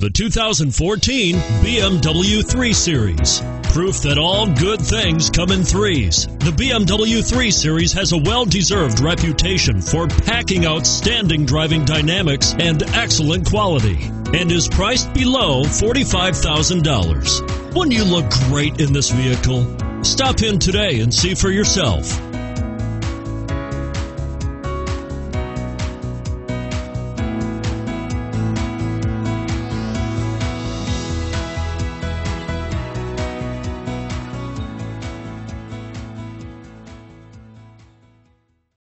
The 2014 BMW 3 Series. Proof that all good things come in threes. The BMW 3 Series has a well deserved reputation for packing outstanding driving dynamics and excellent quality and is priced below $45,000. Wouldn't you look great in this vehicle? Stop in today and see for yourself.